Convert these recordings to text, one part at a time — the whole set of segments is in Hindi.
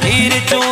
need it to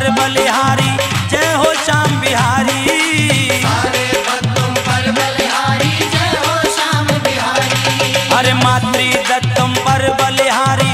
पर बलिहारी। जय हो श्याम बिहारी। हर मातृ दत्तम पर बलिहारी।